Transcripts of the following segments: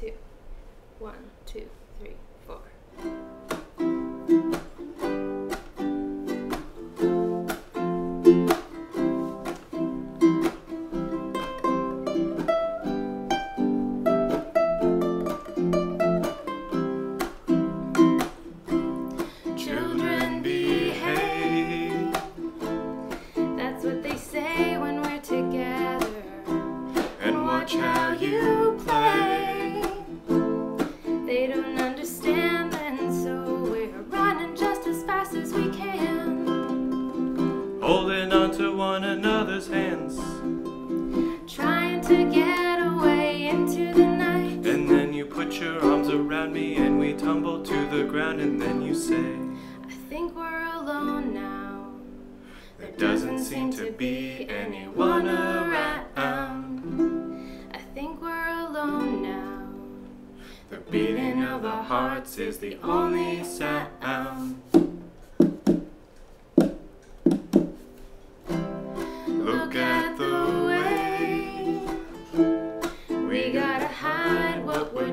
two. One, two, three, four. Children behave. That's what they say when we're together. and watch how you hands, Trying to get away into the night. and then you put your arms around me and we tumble to the ground, and then you say, I think we're alone now. There doesn't seem to be anyone around. I think we're alone now. The beating of our hearts is the only sound. Look at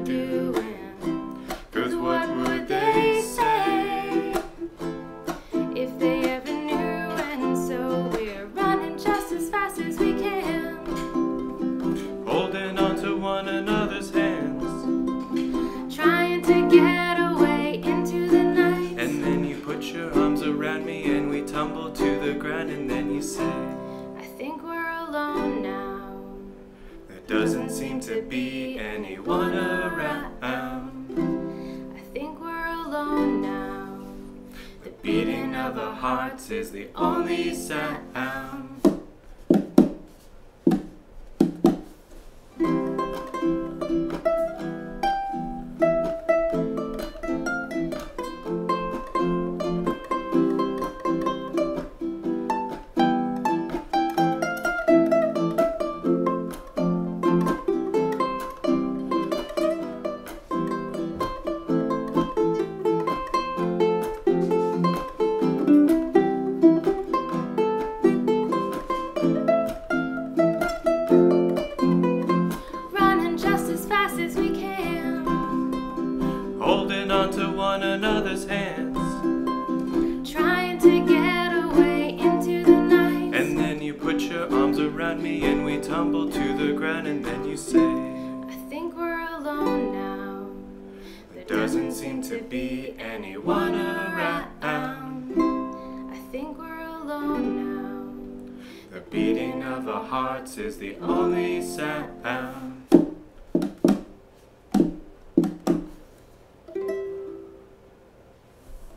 doing. Cause what would they say? If they ever knew, and so we're running just as fast as we can. Holding on to one another's hands. Trying to get away into the night. And then you put your arms around me and we tumble to the ground, and then you say, I think we're alone now. There doesn't seem to be anyone around. Our hearts is the only sound. Holding on to one another's hands. Trying to get away into the night. And then you put your arms around me and we tumble to the ground, and then you say, I think we're alone now. There doesn't seem to be anyone around. I think we're alone now. The beating of our hearts is the only sound.